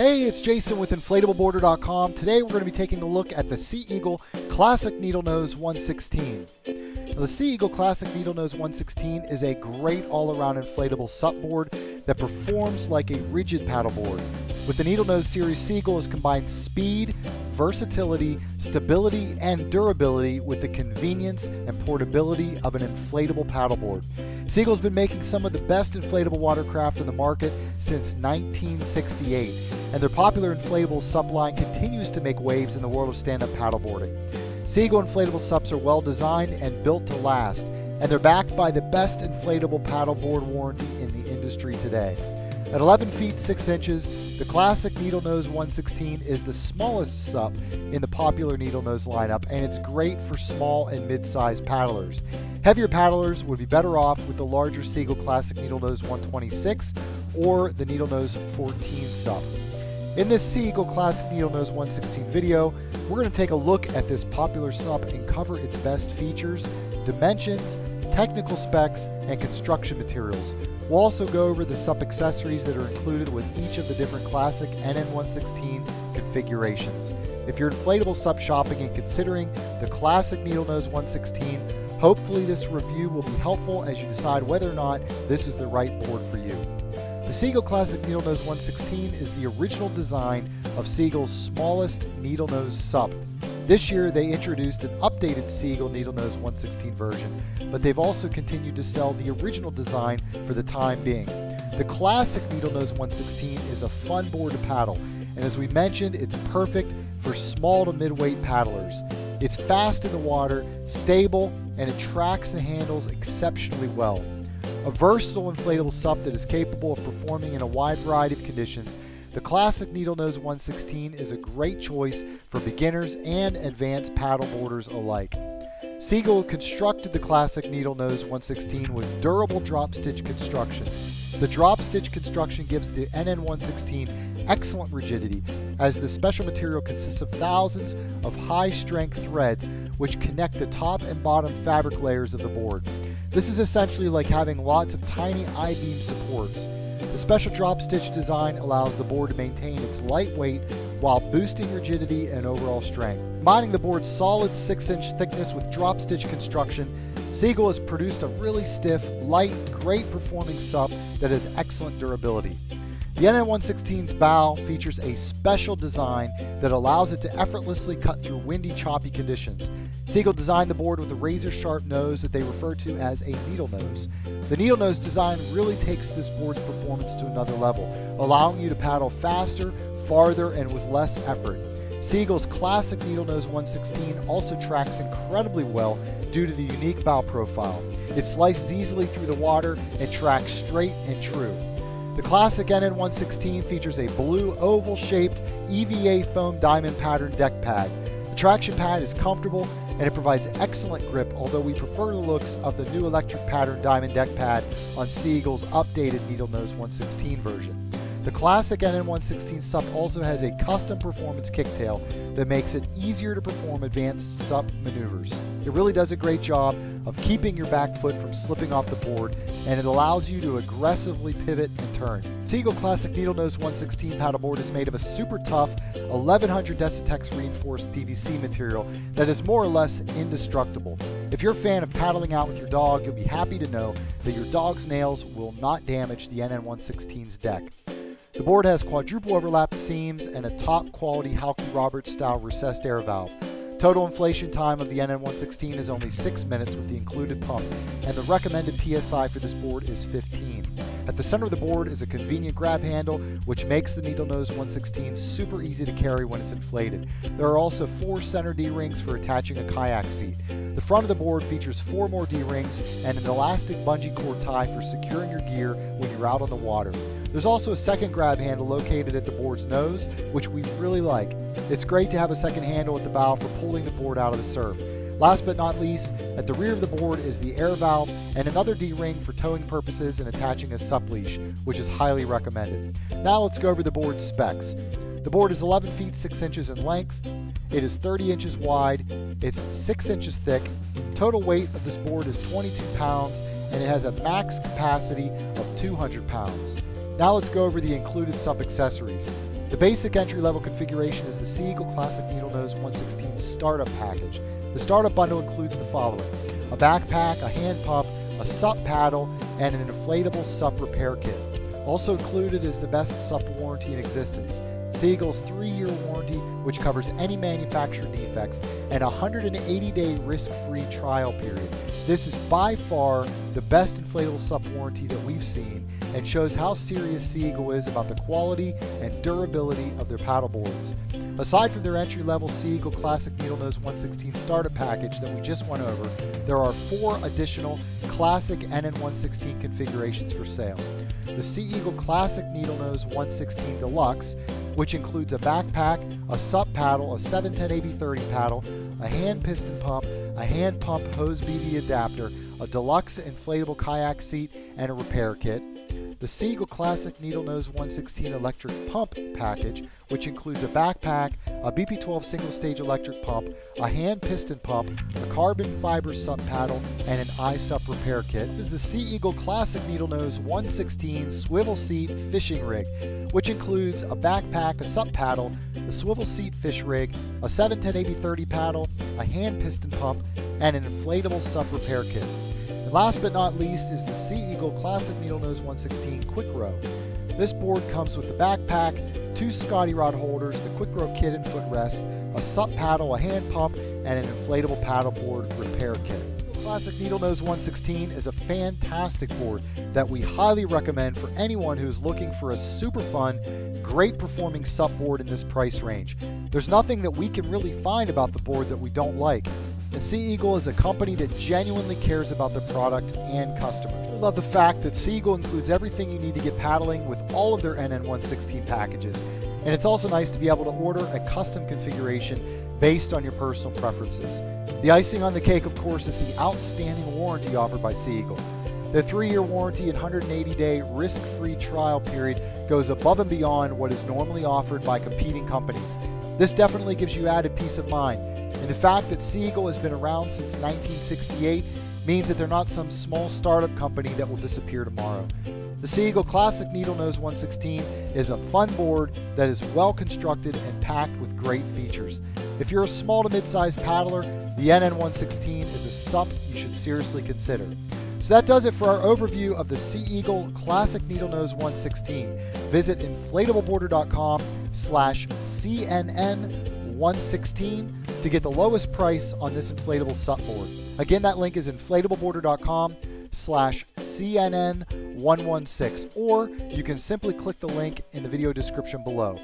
Hey, it's Jason with InflatableBoarder.com. Today we're going to be taking a look at the Sea Eagle Classic Needle Nose 116. Now, the Sea Eagle Classic Needle Nose 116 is a great all-around inflatable SUP board that performs like a rigid paddleboard. With the Needle Nose series, Sea Eagle has combined speed, versatility, stability, and durability with the convenience and portability of an inflatable paddleboard. Sea Eagle's been making some of the best inflatable watercraft in the market since 1968, and their popular inflatable SUP line continues to make waves in the world of stand-up paddleboarding. Sea Eagle inflatable SUPs are well designed and built to last, and they're backed by the best inflatable paddleboard warranty in the industry today. At 11 feet 6 inches, the classic Needle Nose 116 is the smallest SUP in the popular Needle Nose lineup, and it's great for small and mid-sized paddlers. Heavier paddlers would be better off with the larger Eagle Classic Needle Nose 126 or the Needle Nose 14 SUP. In this Sea Eagle Classic Needle Nose 116 video, we're going to take a look at this popular SUP and cover its best features, dimensions, technical specs, and construction materials. We'll also go over the SUP accessories that are included with each of the different classic NN116 configurations. If you're inflatable SUP shopping and considering the classic Needle Nose 116, hopefully this review will be helpful as you decide whether or not this is the right board for you. The Sea Eagle Classic Needle Nose 116 is the original design of Sea Eagle's smallest needle nose SUP. This year, they introduced an updated Eagle Needle Nose 116 version, but they've also continued to sell the original design for the time being. The classic Needle Nose 116 is a fun board to paddle, and as we mentioned, it's perfect for small to mid-weight paddlers. It's fast in the water, stable, and it tracks and handles exceptionally well. A versatile inflatable SUP that is capable of performing in a wide variety of conditions the classic Needle Nose 116 is a great choice for beginners and advanced paddleboarders alike. Eagle constructed the classic Needle Nose 116 with durable drop stitch construction. The drop stitch construction gives the NN116 excellent rigidity, as the special material consists of thousands of high strength threads which connect the top and bottom fabric layers of the board. This is essentially like having lots of tiny I-beam supports. The special drop stitch design allows the board to maintain its lightweight while boosting rigidity and overall strength. Combining the board's solid 6-inch thickness with drop stitch construction, Eagle has produced a really stiff, light, great performing SUP that has excellent durability. The NN116's bow features a special design that allows it to effortlessly cut through windy, choppy conditions. Eagle designed the board with a razor sharp nose that they refer to as a needle nose. The needle nose design really takes this board's performance to another level, allowing you to paddle faster, farther, and with less effort. Eagle's classic Needle Nose 116 also tracks incredibly well due to the unique bow profile. It slices easily through the water and tracks straight and true. The classic NN116 features a blue oval-shaped EVA foam diamond pattern deck pad. The traction pad is comfortable and it provides excellent grip, although we prefer the looks of the new electric pattern diamond deck pad on Sea Eagle's updated Needle Nose 116 version. The classic NN116 SUP also has a custom performance kicktail that makes it easier to perform advanced SUP maneuvers. It really does a great job of keeping your back foot from slipping off the board, and it allows you to aggressively pivot and turn. Sea Classic Needle Nose 116 paddleboard is made of a super tough 1100 Decitex reinforced PVC material that is more or less indestructible. If you're a fan of paddling out with your dog, you'll be happy to know that your dog's nails will not damage the NN116's deck. The board has quadruple overlapped seams and a top quality Halkey Roberts style recessed air valve. Total inflation time of the NN116 is only 6 minutes with the included pump, and the recommended PSI for this board is 15. At the center of the board is a convenient grab handle, which makes the Needle Nose 116 super easy to carry when it's inflated. There are also four center D-rings for attaching a kayak seat. The front of the board features four more D-rings and an elastic bungee cord tie for securing your gear when you're out on the water. There's also a second grab handle located at the board's nose, which we really like. It's great to have a second handle at the bow for pulling the board out of the surf. Last but not least, at the rear of the board is the air valve and another D-ring for towing purposes and attaching a sup leash, which is highly recommended. Now let's go over the board's specs. The board is 11 feet 6 inches in length. It is 30 inches wide. It's 6 inches thick. Total weight of this board is 22 pounds and it has a max capacity of 200 pounds. Now let's go over the included SUP-accessories. The basic entry-level configuration is the Sea Eagle Classic Needle Nose 116 Startup Package. The startup bundle includes the following. A backpack, a hand pump, a SUP paddle, and an inflatable SUP repair kit. Also included is the best SUP warranty in existence. Sea Eagle's three-year warranty, which covers any manufacturer defects, and a 180-day risk-free trial period. This is by far the best inflatable SUP warranty that we've seen and shows how serious Sea Eagle is about the quality and durability of their paddle boards. Aside from their entry-level Sea Eagle Classic Needle Nose 116 starter package that we just went over, there are four additional Classic NN116 configurations for sale. The Sea Eagle Classic Needle Nose 116 Deluxe, which includes a backpack, a SUP paddle, a 710AB30 paddle, a hand piston pump, a hand pump hose BB adapter, a deluxe inflatable kayak seat, and a repair kit the Eagle Classic Needle Nose 116 electric pump package, which includes a backpack, a BP12 single stage electric pump, a hand piston pump, a carbon fiber SUP paddle, and an iSUP repair kit, is the Sea Eagle Classic Needle Nose 116 swivel seat fishing rig, which includes a backpack, a SUP paddle, the swivel seat fish rig, a 710 paddle, a hand piston pump, and an inflatable SUP repair kit. And last but not least is the Sea Eagle Classic Needle Nose 116 QuikRow. This board comes with the backpack, two Scotty rod holders, the QuikRow kit and footrest, a SUP paddle, a hand pump, and an inflatable paddleboard repair kit. Classic Needle Nose 116 is a fantastic board that we highly recommend for anyone who is looking for a super fun, great performing SUP board in this price range. There's nothing that we can really find about the board that we don't like. And Sea Eagle is a company that genuinely cares about their product and customers. I love the fact that Sea Eagle includes everything you need to get paddling with all of their NN116 packages. And it's also nice to be able to order a custom configuration based on your personal preferences. The icing on the cake, of course, is the outstanding warranty offered by Sea Eagle. Their three-year warranty and 180-day risk-free trial period goes above and beyond what is normally offered by competing companies. This definitely gives you added peace of mind and the fact that Eagle has been around since 1968 means that they're not some small startup company that will disappear tomorrow. The Eagle Classic Needle Nose 116 is a fun board that is well constructed and packed with great features. If you're a small to mid-sized paddler, the NN116 is a SUP you should seriously consider. So that does it for our overview of the Sea Eagle Classic Needle Nose 116. Visit inflatableboarder.com slash CNN116 to get the lowest price on this inflatable SUP board. Again, that link is inflatableboarder.com slash CNN116, or you can simply click the link in the video description below.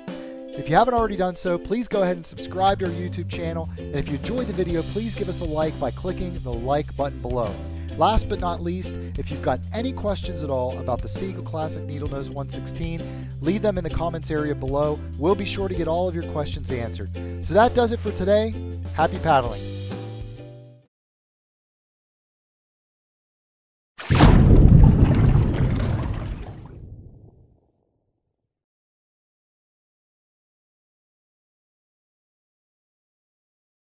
If you haven't already done so, please go ahead and subscribe to our YouTube channel, and if you enjoyed the video, please give us a like by clicking the like button below. Last but not least, if you've got any questions at all about the Eagle Classic Needle Nose 116, leave them in the comments area below. We'll be sure to get all of your questions answered. So that does it for today. Happy paddling.